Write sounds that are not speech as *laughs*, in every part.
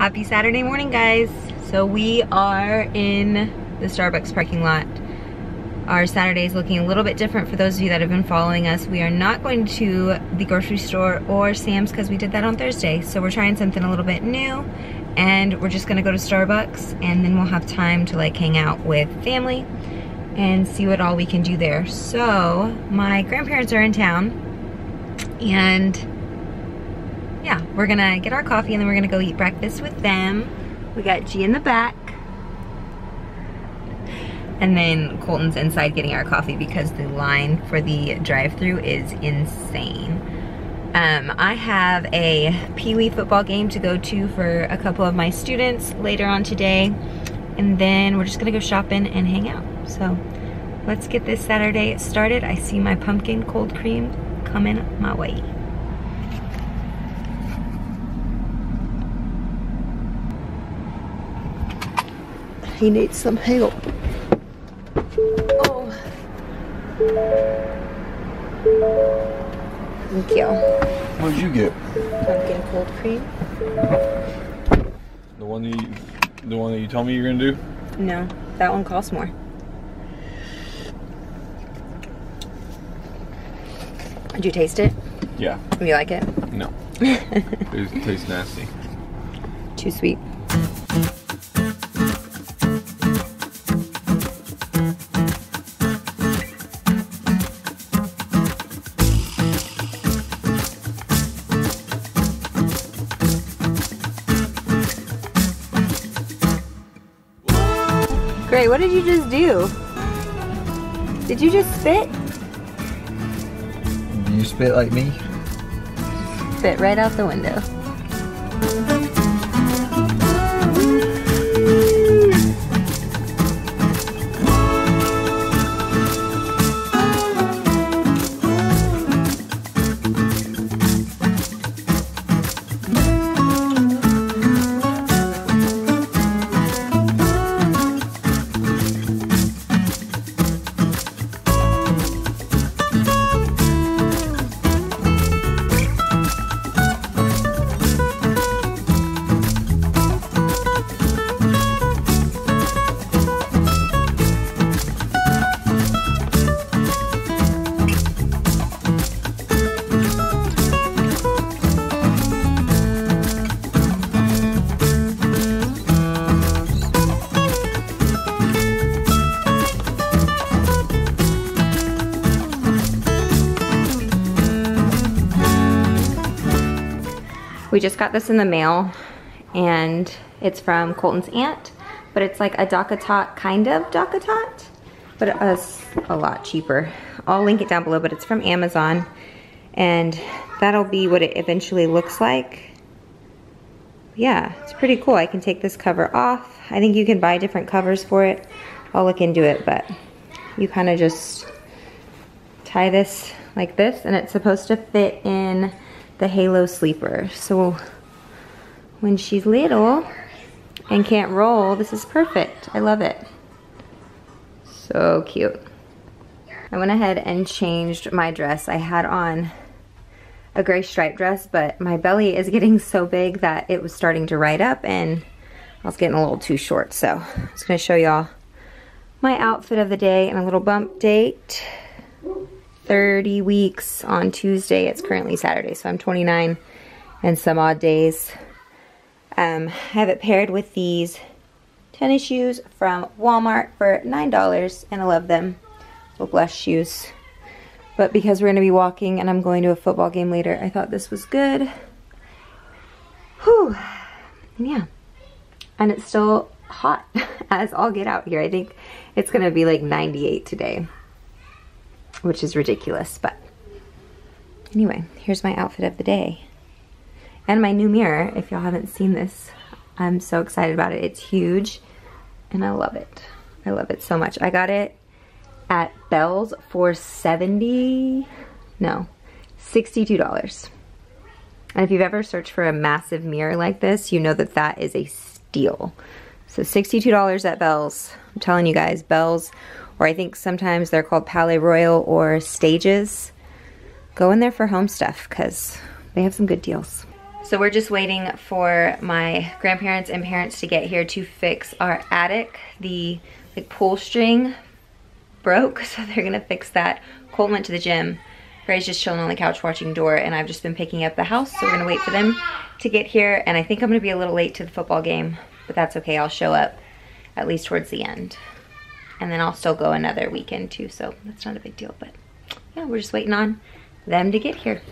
Happy Saturday morning, guys. So we are in the Starbucks parking lot. Our Saturday is looking a little bit different for those of you that have been following us. We are not going to the grocery store or Sam's because we did that on Thursday. So we're trying something a little bit new and we're just gonna go to Starbucks and then we'll have time to like hang out with family and see what all we can do there. So my grandparents are in town and yeah, we're gonna get our coffee and then we're gonna go eat breakfast with them. We got G in the back. And then Colton's inside getting our coffee because the line for the drive-through is insane. Um, I have a Pee Wee football game to go to for a couple of my students later on today. And then we're just gonna go shopping and hang out. So let's get this Saturday started. I see my pumpkin cold cream coming my way. He needs some help. Oh. Thank you. What did you get? Pumpkin cold cream? The one that you, the one that you told me you're gonna do? No, that one costs more. Did you taste it? Yeah. You like it? No. *laughs* it tastes nasty. Too sweet. What did you just do? Did you just spit? Do you spit like me? Spit right out the window. Just got this in the mail and it's from Colton's aunt, but it's like a DockATot kind of DockATot, but it's a lot cheaper. I'll link it down below, but it's from Amazon and that'll be what it eventually looks like. Yeah, it's pretty cool. I can take this cover off. I think you can buy different covers for it. I'll look into it, but you kind of just tie this like this and it's supposed to fit in the Halo Sleeper. So when she's little and can't roll, this is perfect. I love it. So cute. I went ahead and changed my dress. I had on a gray striped dress, but my belly is getting so big that it was starting to ride up and I was getting a little too short. So I'm just gonna show y'all my outfit of the day and a little bump date. 30 weeks on Tuesday. It's currently Saturday, so I'm 29 and some odd days. Um, I have it paired with these tennis shoes from Walmart for $9 and I love them. Little blush shoes. But because we're going to be walking and I'm going to a football game later, I thought this was good. Whew. Yeah. And it's still hot *laughs* as all get out here. I think it's going to be like 98 today which is ridiculous, but anyway, here's my outfit of the day. And my new mirror, if y'all haven't seen this, I'm so excited about it. It's huge and I love it. I love it so much. I got it at Bealls for 70, no, $62. And if you've ever searched for a massive mirror like this, you know that that is a steal. So $62 at Bealls. I'm telling you guys, Bealls or I think sometimes they're called Palais Royal or Stages. Go in there for home stuff because they have some good deals. So we're just waiting for my grandparents and parents to get here to fix our attic. The like pull string broke, *laughs* so they're gonna fix that. Colton went to the gym. Gray's just chilling on the couch watching Dora, and I've just been picking up the house, so we're gonna wait for them to get here. And I think I'm gonna be a little late to the football game, but that's okay, I'll show up at least towards the end. And then I'll still go another weekend too, so that's not a big deal, but yeah, we're just waiting on them to get here.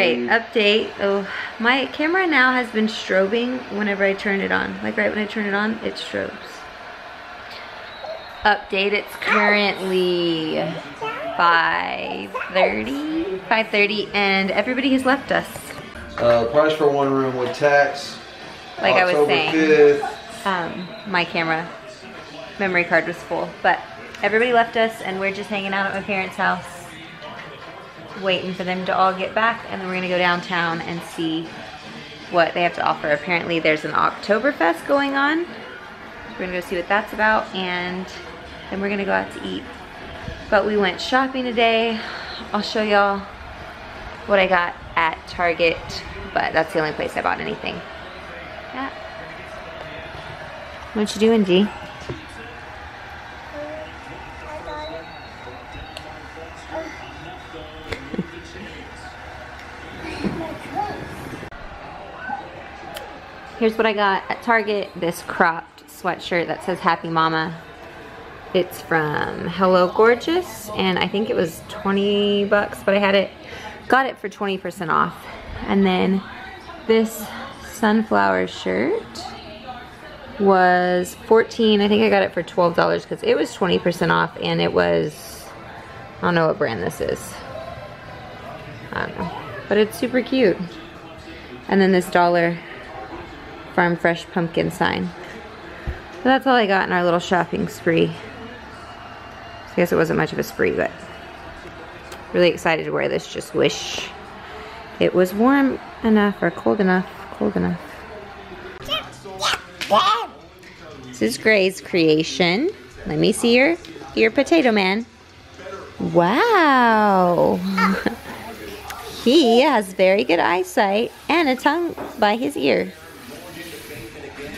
Right, update. Oh, my camera now has been strobing whenever I turn it on. Like right when I turn it on, it strobes. Update, it's currently 5.30, 5.30, and everybody has left us. Uh, price for one room with tax. Like I was saying. 5th. Um, my camera memory card was full, but everybody left us and we're just hanging out at my parents' house waiting for them to all get back and then we're gonna go downtown and see what they have to offer. Apparently there's an Oktoberfest going on. We're gonna go see what that's about and then we're gonna go out to eat. But we went shopping today. I'll show y'all what I got at Target, but that's the only place I bought anything. Yeah. What you doing, D? Here's what I got at Target. This cropped sweatshirt that says Happy Mama. It's from Hello Gorgeous and I think it was 20 bucks, but I had it, got it for 20% off. And then this sunflower shirt was 14. I think I got it for $12 because it was 20% off and it was, I don't know what brand this is. I don't know, but it's super cute. And then this dollar farm fresh pumpkin sign. That's all I got in our little shopping spree. I guess it wasn't much of a spree, but really excited to wear this. Just wish it was warm enough or cold enough, cold enough. This is Gray's creation. Let me see your, your potato man. Wow. *laughs* he has very good eyesight and a tongue by his ear.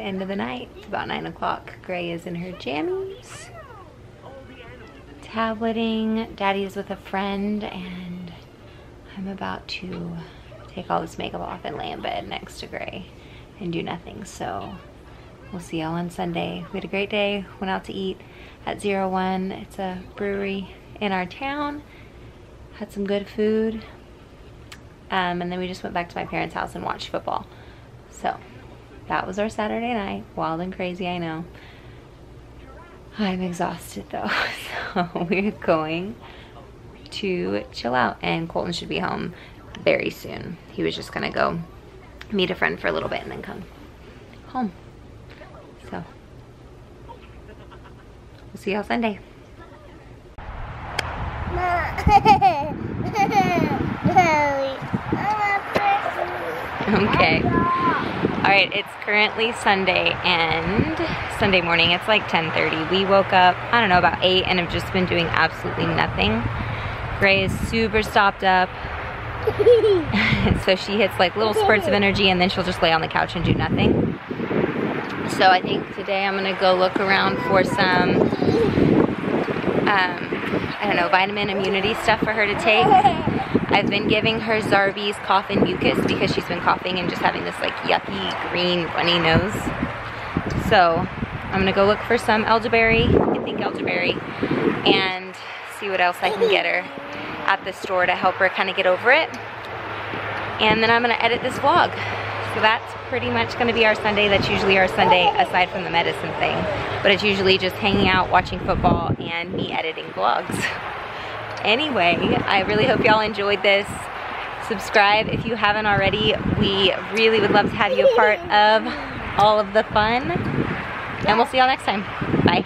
end of the night. It's about nine o'clock. Gray is in her jammies. Tableting. Daddy is with a friend and I'm about to take all this makeup off and lay in bed next to Gray and do nothing. So we'll see y'all on Sunday. We had a great day. Went out to eat at Zero One. It's a brewery in our town. Had some good food. Um, and then we just went back to my parents' house and watched football. So that was our Saturday night. Wild and crazy, I know. I'm exhausted though, *laughs* so we're going to chill out and Colton should be home very soon. He was just gonna go meet a friend for a little bit and then come home. So, we'll see y'all Sunday. *laughs* Okay. All right, it's currently Sunday and Sunday morning. It's like 10:30. We woke up, I don't know, about 8 and have just been doing absolutely nothing. Gray is super stopped up. *laughs* so she hits like little spurts of energy and then she'll just lay on the couch and do nothing. So I think today I'm gonna go look around for some, um, I don't know, vitamin immunity stuff for her to take. I've been giving her Zarbee's cough and mucus because she's been coughing and just having this like yucky green runny nose. So I'm gonna go look for some elderberry, I think elderberry, and see what else I can get her at the store to help her kind of get over it. And then I'm gonna edit this vlog. So that's pretty much gonna be our Sunday. That's usually our Sunday aside from the medicine thing. But it's usually just hanging out, watching football, and me editing vlogs. *laughs* Anyway, I really hope y'all enjoyed this. Subscribe if you haven't already. We really would love to have you a part of all of the fun. And we'll see y'all next time. Bye.